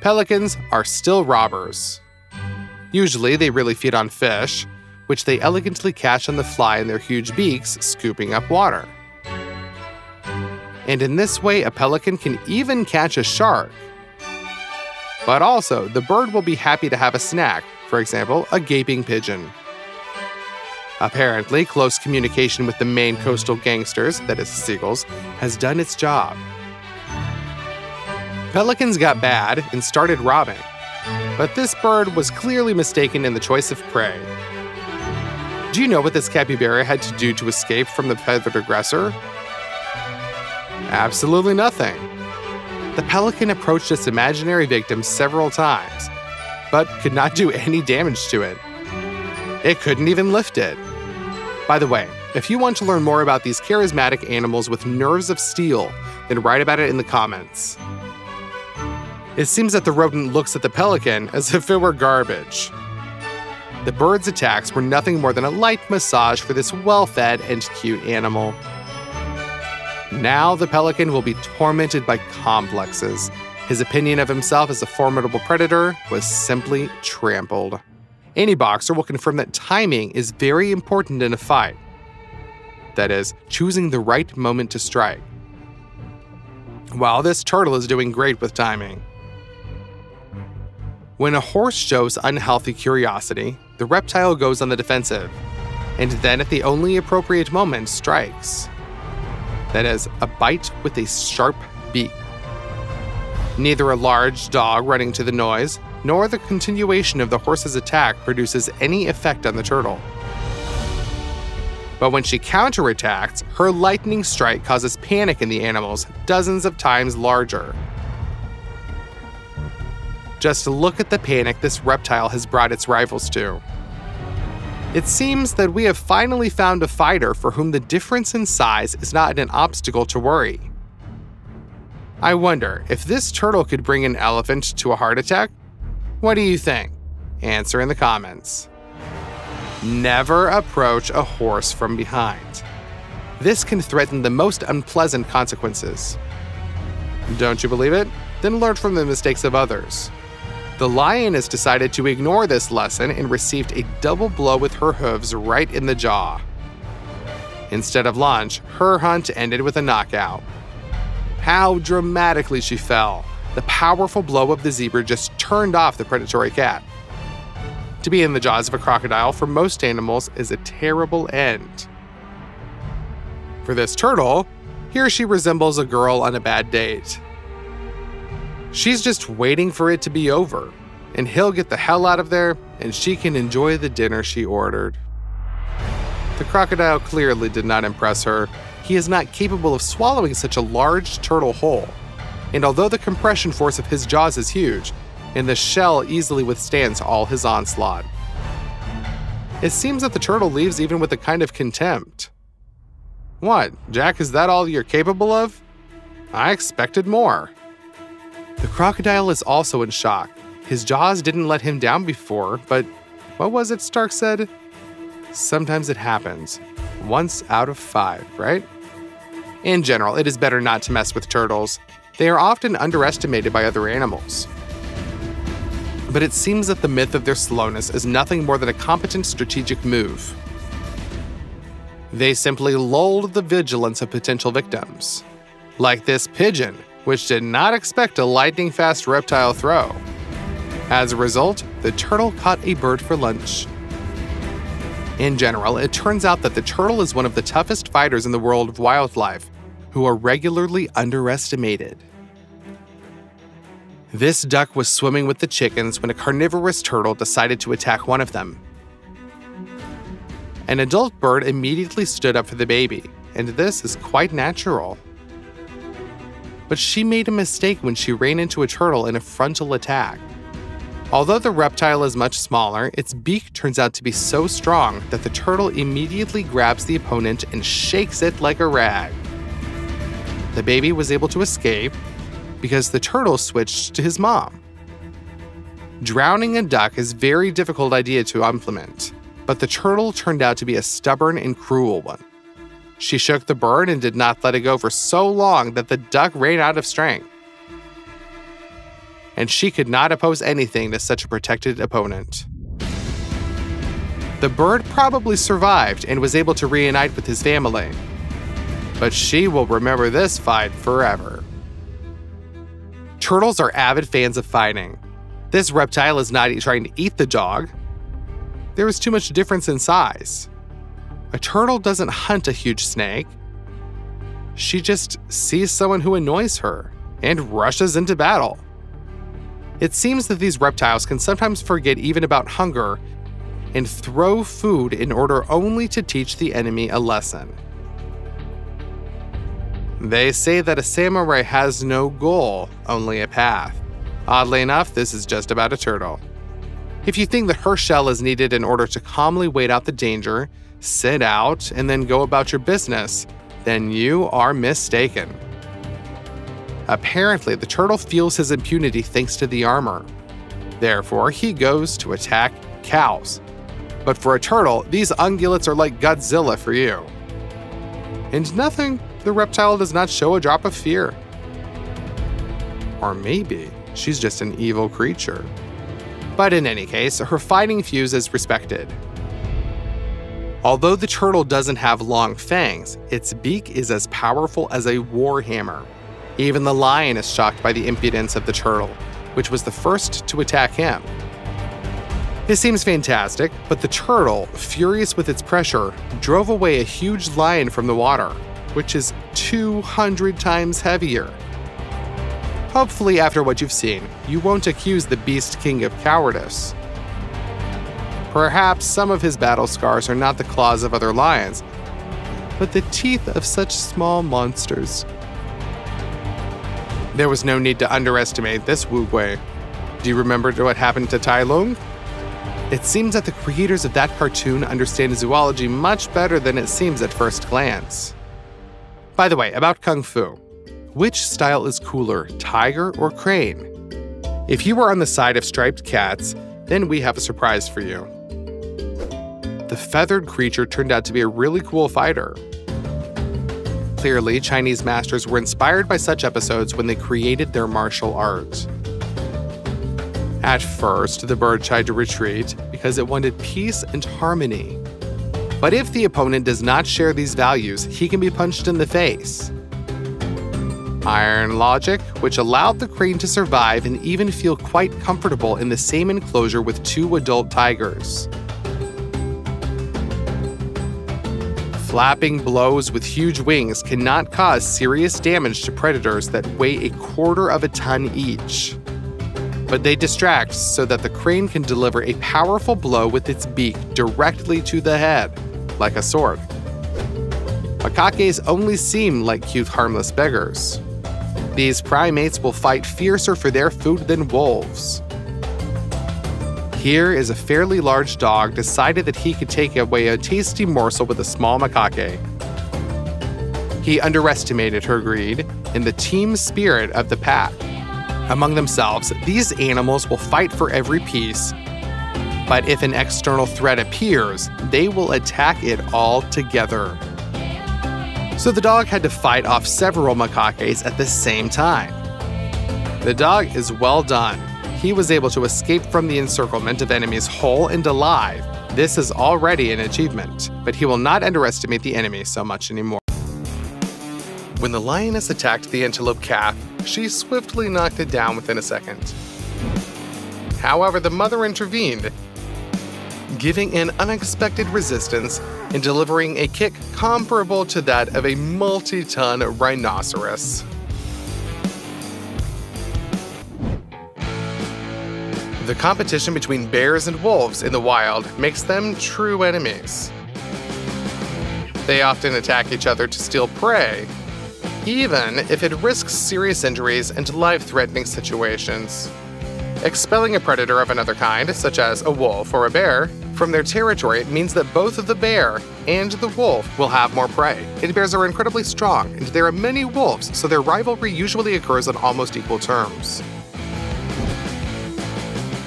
pelicans are still robbers. Usually, they really feed on fish, which they elegantly catch on the fly in their huge beaks, scooping up water. And in this way, a pelican can even catch a shark. But also, the bird will be happy to have a snack, for example, a gaping pigeon. Apparently, close communication with the main coastal gangsters, that is, seagulls, has done its job. Pelicans got bad and started robbing, but this bird was clearly mistaken in the choice of prey. Do you know what this capybara had to do to escape from the feathered aggressor? Absolutely nothing. The pelican approached its imaginary victim several times, but could not do any damage to it. It couldn't even lift it. By the way, if you want to learn more about these charismatic animals with nerves of steel, then write about it in the comments. It seems that the rodent looks at the pelican as if it were garbage. The bird's attacks were nothing more than a light massage for this well fed and cute animal. Now the pelican will be tormented by complexes. His opinion of himself as a formidable predator was simply trampled. Any boxer will confirm that timing is very important in a fight. That is, choosing the right moment to strike. While this turtle is doing great with timing. When a horse shows unhealthy curiosity, the reptile goes on the defensive, and then at the only appropriate moment strikes. That is, a bite with a sharp beak. Neither a large dog running to the noise, nor the continuation of the horse's attack produces any effect on the turtle. But when she counterattacks, her lightning strike causes panic in the animals dozens of times larger. Just look at the panic this reptile has brought its rivals to. It seems that we have finally found a fighter for whom the difference in size is not an obstacle to worry. I wonder if this turtle could bring an elephant to a heart attack? What do you think? Answer in the comments. Never approach a horse from behind. This can threaten the most unpleasant consequences. Don't you believe it? Then learn from the mistakes of others. The lioness decided to ignore this lesson and received a double blow with her hooves right in the jaw. Instead of lunch, her hunt ended with a knockout. How dramatically she fell. The powerful blow of the zebra just turned off the predatory cat. To be in the jaws of a crocodile for most animals is a terrible end. For this turtle, here she resembles a girl on a bad date. She's just waiting for it to be over, and he'll get the hell out of there, and she can enjoy the dinner she ordered. The crocodile clearly did not impress her. He is not capable of swallowing such a large turtle whole. And although the compression force of his jaws is huge, and the shell easily withstands all his onslaught. It seems that the turtle leaves even with a kind of contempt. What, Jack, is that all you're capable of? I expected more. The crocodile is also in shock. His jaws didn't let him down before, but what was it Stark said? Sometimes it happens. Once out of five, right? In general, it is better not to mess with turtles. They are often underestimated by other animals. But it seems that the myth of their slowness is nothing more than a competent strategic move. They simply lulled the vigilance of potential victims. Like this pigeon, which did not expect a lightning fast reptile throw. As a result, the turtle caught a bird for lunch. In general, it turns out that the turtle is one of the toughest fighters in the world of wildlife, who are regularly underestimated. This duck was swimming with the chickens when a carnivorous turtle decided to attack one of them. An adult bird immediately stood up for the baby, and this is quite natural but she made a mistake when she ran into a turtle in a frontal attack. Although the reptile is much smaller, its beak turns out to be so strong that the turtle immediately grabs the opponent and shakes it like a rag. The baby was able to escape because the turtle switched to his mom. Drowning a duck is a very difficult idea to implement, but the turtle turned out to be a stubborn and cruel one. She shook the bird and did not let it go for so long that the duck ran out of strength. and she could not oppose anything to such a protected opponent. The bird probably survived and was able to reunite with his family. But she will remember this fight forever. Turtles are avid fans of fighting. This reptile is not trying to eat the dog. There is too much difference in size. A turtle doesn't hunt a huge snake. She just sees someone who annoys her and rushes into battle. It seems that these reptiles can sometimes forget even about hunger and throw food in order only to teach the enemy a lesson. They say that a samurai has no goal, only a path. Oddly enough, this is just about a turtle. If you think that her shell is needed in order to calmly wait out the danger, sit out, and then go about your business, then you are mistaken. Apparently, the turtle feels his impunity thanks to the armor. Therefore, he goes to attack cows. But for a turtle, these ungulates are like Godzilla for you. And nothing, the reptile does not show a drop of fear. Or maybe she's just an evil creature. But in any case, her fighting fuse is respected. Although the turtle doesn't have long fangs, its beak is as powerful as a war hammer. Even the lion is shocked by the impudence of the turtle, which was the first to attack him. This seems fantastic, but the turtle, furious with its pressure, drove away a huge lion from the water, which is 200 times heavier. Hopefully, after what you've seen, you won't accuse the Beast King of cowardice. Perhaps some of his battle scars are not the claws of other lions, but the teeth of such small monsters. There was no need to underestimate this Oogway. Do you remember what happened to Tai Lung? It seems that the creators of that cartoon understand zoology much better than it seems at first glance. By the way, about Kung Fu. Which style is cooler, tiger or crane? If you were on the side of striped cats, then we have a surprise for you. The feathered creature turned out to be a really cool fighter. Clearly, Chinese masters were inspired by such episodes when they created their martial art. At first, the bird tried to retreat because it wanted peace and harmony. But if the opponent does not share these values, he can be punched in the face. Iron logic, which allowed the crane to survive and even feel quite comfortable in the same enclosure with two adult tigers. Flapping blows with huge wings cannot cause serious damage to predators that weigh a quarter of a ton each. But they distract so that the crane can deliver a powerful blow with its beak directly to the head, like a sword. Macaques only seem like cute, harmless beggars. These primates will fight fiercer for their food than wolves. Here is a fairly large dog decided that he could take away a tasty morsel with a small macaque. He underestimated her greed and the team spirit of the pack. Among themselves, these animals will fight for every piece, but if an external threat appears, they will attack it all together. So the dog had to fight off several macaques at the same time. The dog is well done, he was able to escape from the encirclement of enemies whole and alive. This is already an achievement, but he will not underestimate the enemy so much anymore. When the lioness attacked the antelope calf, she swiftly knocked it down within a second. However, the mother intervened, giving an unexpected resistance and delivering a kick comparable to that of a multi ton rhinoceros. The competition between bears and wolves in the wild makes them true enemies. They often attack each other to steal prey, even if it risks serious injuries and life threatening situations. Expelling a predator of another kind, such as a wolf or a bear, from their territory means that both the bear and the wolf will have more prey. And bears are incredibly strong, and there are many wolves, so their rivalry usually occurs on almost equal terms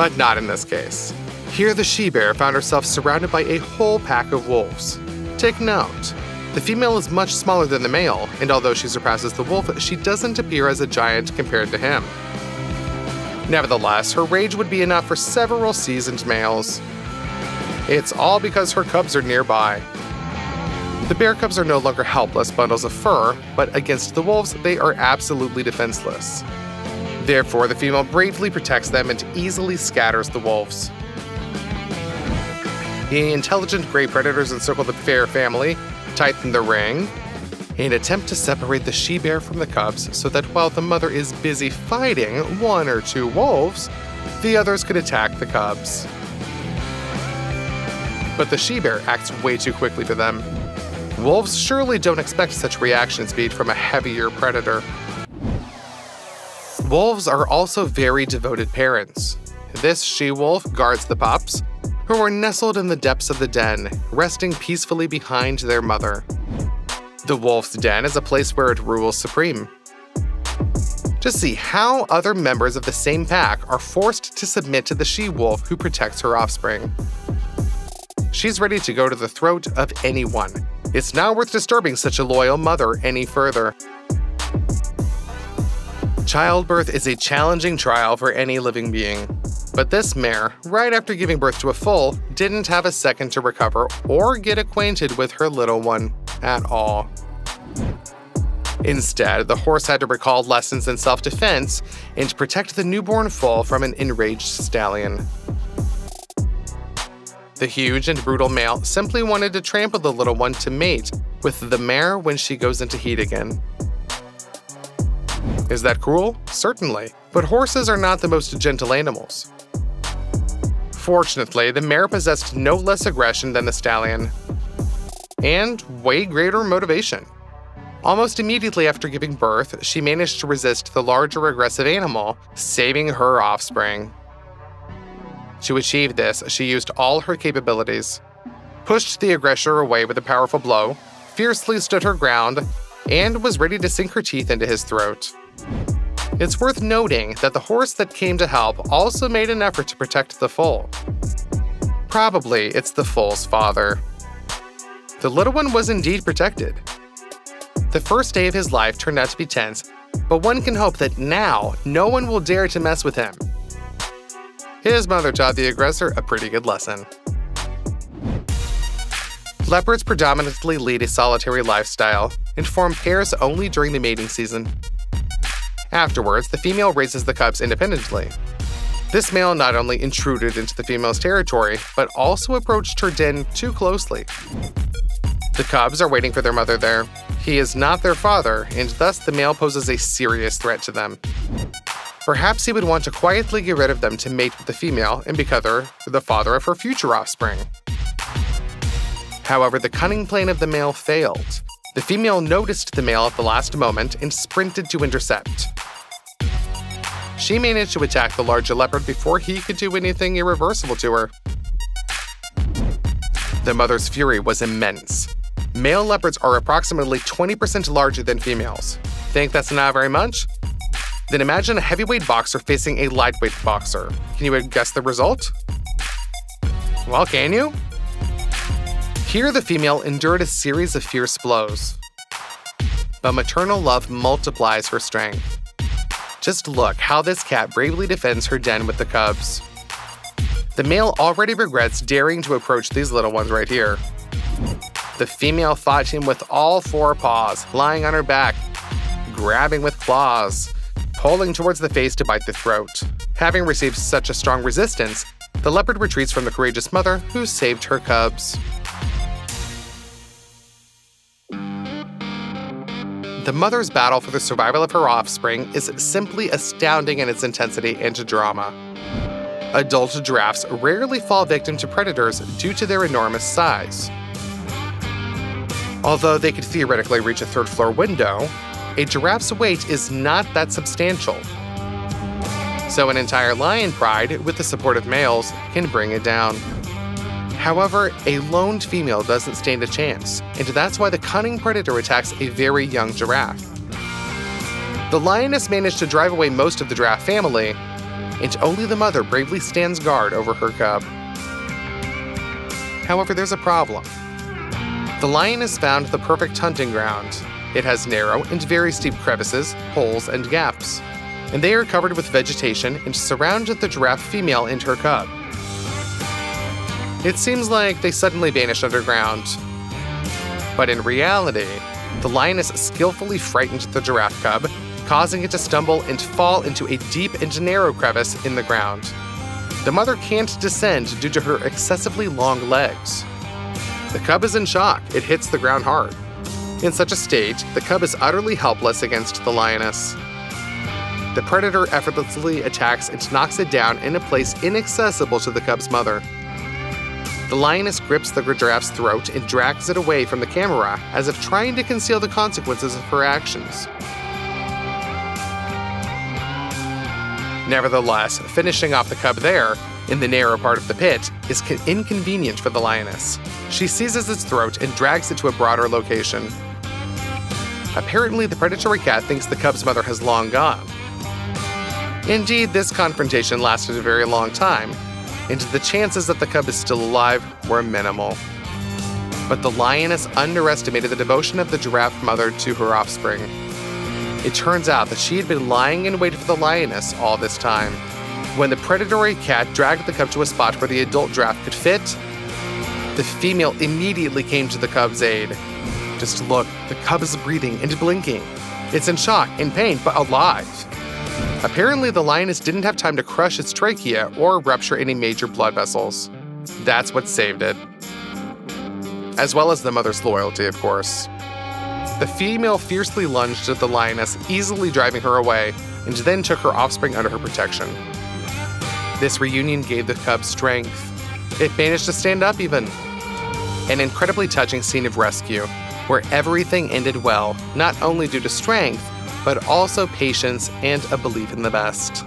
but not in this case. Here, the she bear found herself surrounded by a whole pack of wolves. Take note the female is much smaller than the male, and although she surpasses the wolf, she doesn't appear as a giant compared to him. Nevertheless, her rage would be enough for several seasoned males. It's all because her cubs are nearby. The bear cubs are no longer helpless bundles of fur, but against the wolves, they are absolutely defenseless. Therefore, the female bravely protects them and easily scatters the wolves. The intelligent gray predators encircle the bear family, tighten the ring, and attempt to separate the she bear from the cubs so that while the mother is busy fighting one or two wolves, the others could attack the cubs. But the she bear acts way too quickly for them. Wolves surely don't expect such reaction speed from a heavier predator. Wolves are also very devoted parents. This she wolf guards the pups, who are nestled in the depths of the den, resting peacefully behind their mother. The wolf's den is a place where it rules supreme. To see how other members of the same pack are forced to submit to the she wolf who protects her offspring. She's ready to go to the throat of anyone. It's not worth disturbing such a loyal mother any further. Childbirth is a challenging trial for any living being. But this mare, right after giving birth to a foal, didn't have a second to recover or get acquainted with her little one at all. Instead, the horse had to recall lessons in self defense and protect the newborn foal from an enraged stallion. The huge and brutal male simply wanted to trample the little one to mate with the mare when she goes into heat again. Is that cruel? Certainly. But horses are not the most gentle animals. Fortunately, the mare possessed no less aggression than the stallion, and way greater motivation. Almost immediately after giving birth, she managed to resist the larger aggressive animal, saving her offspring. To achieve this, she used all her capabilities, pushed the aggressor away with a powerful blow, fiercely stood her ground, and was ready to sink her teeth into his throat. It's worth noting that the horse that came to help also made an effort to protect the foal. Probably it's the foal's father. The little one was indeed protected. The first day of his life turned out to be tense, but one can hope that now no one will dare to mess with him. His mother taught the aggressor a pretty good lesson. Leopards predominantly lead a solitary lifestyle and form pairs only during the mating season. Afterwards, the female raises the cubs independently. This male not only intruded into the female's territory, but also approached her den too closely. The cubs are waiting for their mother there. He is not their father, and thus the male poses a serious threat to them. Perhaps he would want to quietly get rid of them to mate with the female and become the father of her future offspring. However, the cunning plan of the male failed. The female noticed the male at the last moment and sprinted to intercept. She managed to attack the larger leopard before he could do anything irreversible to her. The mother's fury was immense. Male leopards are approximately 20% larger than females. Think that's not very much? Then imagine a heavyweight boxer facing a lightweight boxer. Can you guess the result? Well, can you? Here, the female endured a series of fierce blows. But maternal love multiplies her strength. Just look how this cat bravely defends her den with the cubs. The male already regrets daring to approach these little ones right here. The female fought him with all four paws, lying on her back, grabbing with claws, pulling towards the face to bite the throat. Having received such a strong resistance, the leopard retreats from the courageous mother who saved her cubs. The mother's battle for the survival of her offspring is simply astounding in its intensity and drama. Adult giraffes rarely fall victim to predators due to their enormous size. Although they could theoretically reach a third floor window, a giraffe's weight is not that substantial. So, an entire lion pride, with the support of males, can bring it down. However, a lone female doesn't stand a chance, and that's why the cunning predator attacks a very young giraffe. The lioness managed to drive away most of the giraffe family, and only the mother bravely stands guard over her cub. However, there's a problem. The lioness found the perfect hunting ground. It has narrow and very steep crevices, holes, and gaps. and they are covered with vegetation and surround the giraffe female and her cub. It seems like they suddenly vanish underground. But in reality, the lioness skillfully frightened the giraffe cub, causing it to stumble and fall into a deep and narrow crevice in the ground. The mother can't descend due to her excessively long legs. The cub is in shock, it hits the ground hard. In such a state, the cub is utterly helpless against the lioness. The predator effortlessly attacks and knocks it down in a place inaccessible to the cub's mother. The lioness grips the giraffe's throat and drags it away from the camera as if trying to conceal the consequences of her actions. Nevertheless, finishing off the cub there, in the narrow part of the pit, is inconvenient for the lioness. She seizes its throat and drags it to a broader location. Apparently, the predatory cat thinks the cub's mother has long gone. Indeed, this confrontation lasted a very long time, and the chances that the cub is still alive were minimal. But the lioness underestimated the devotion of the giraffe mother to her offspring. It turns out that she had been lying in wait for the lioness all this time. When the predatory cat dragged the cub to a spot where the adult giraffe could fit, the female immediately came to the cub's aid. Just look, the cub is breathing and blinking. It's in shock, in pain, but alive. Apparently, the lioness didn't have time to crush its trachea or rupture any major blood vessels. That's what saved it. As well as the mother's loyalty, of course. The female fiercely lunged at the lioness, easily driving her away, and then took her offspring under her protection. This reunion gave the cub strength. It managed to stand up, even. An incredibly touching scene of rescue, where everything ended well, not only due to strength, but also patience and a belief in the best.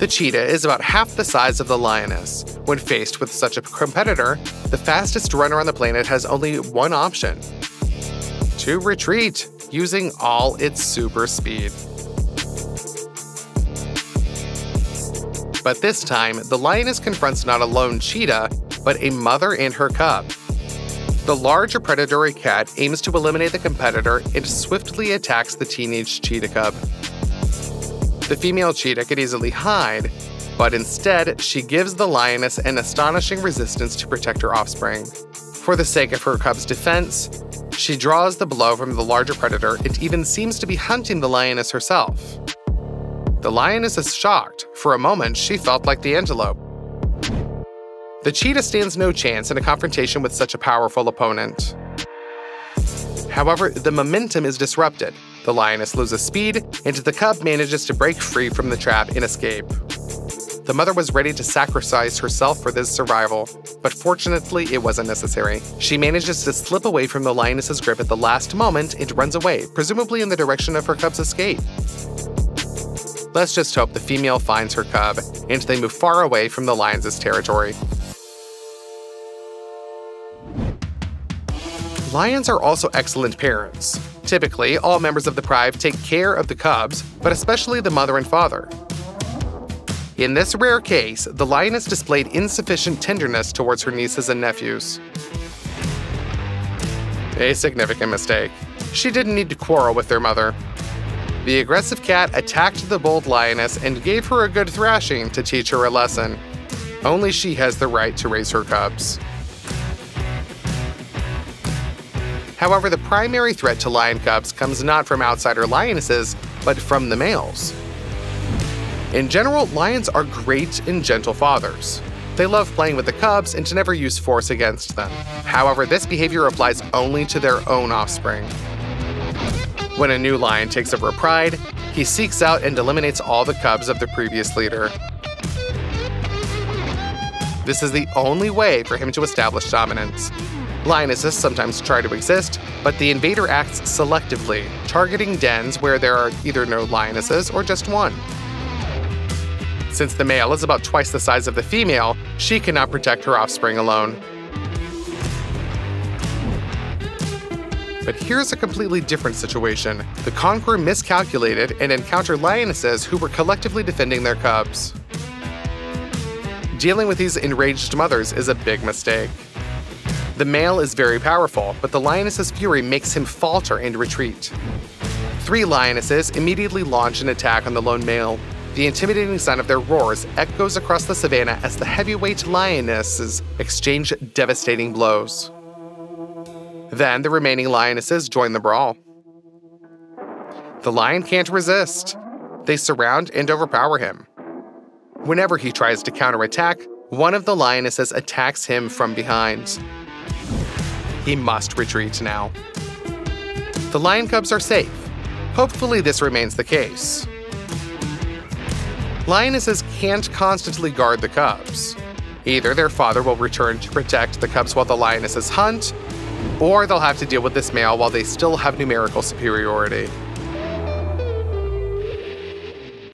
The cheetah is about half the size of the lioness. When faced with such a competitor, the fastest runner on the planet has only one option to retreat using all its super speed. But this time, the lioness confronts not a lone cheetah, but a mother and her cub. The larger predatory cat aims to eliminate the competitor and swiftly attacks the teenage cheetah cub. The female cheetah could easily hide, but instead, she gives the lioness an astonishing resistance to protect her offspring. For the sake of her cub's defense, she draws the blow from the larger predator and even seems to be hunting the lioness herself. The lioness is shocked. For a moment, she felt like the antelope. The cheetah stands no chance in a confrontation with such a powerful opponent. However, the momentum is disrupted. The lioness loses speed, and the cub manages to break free from the trap and escape. The mother was ready to sacrifice herself for this survival, but fortunately, it wasn't necessary. She manages to slip away from the lioness's grip at the last moment and runs away, presumably in the direction of her cub's escape. Let's just hope the female finds her cub, and they move far away from the lion's territory. Lions are also excellent parents. Typically, all members of the pride take care of the cubs, but especially the mother and father. In this rare case, the lioness displayed insufficient tenderness towards her nieces and nephews. A significant mistake. She didn't need to quarrel with their mother. The aggressive cat attacked the bold lioness and gave her a good thrashing to teach her a lesson. Only she has the right to raise her cubs. However, the primary threat to lion cubs comes not from outsider lionesses, but from the males. In general, lions are great and gentle fathers. They love playing with the cubs and to never use force against them. However, this behavior applies only to their own offspring. When a new lion takes over a pride, he seeks out and eliminates all the cubs of the previous leader. This is the only way for him to establish dominance. Lionesses sometimes try to exist, but the invader acts selectively, targeting dens where there are either no lionesses or just one. Since the male is about twice the size of the female, she cannot protect her offspring alone. But here's a completely different situation. The conqueror miscalculated and encountered lionesses who were collectively defending their cubs. Dealing with these enraged mothers is a big mistake. The male is very powerful, but the lioness's fury makes him falter and retreat. Three lionesses immediately launch an attack on the lone male. The intimidating sound of their roars echoes across the savannah as the heavyweight lionesses exchange devastating blows. Then the remaining lionesses join the brawl. The lion can't resist. They surround and overpower him. Whenever he tries to counterattack, one of the lionesses attacks him from behind. He must retreat now. The lion cubs are safe. Hopefully, this remains the case. Lionesses can't constantly guard the cubs. Either their father will return to protect the cubs while the lionesses hunt, or they'll have to deal with this male while they still have numerical superiority.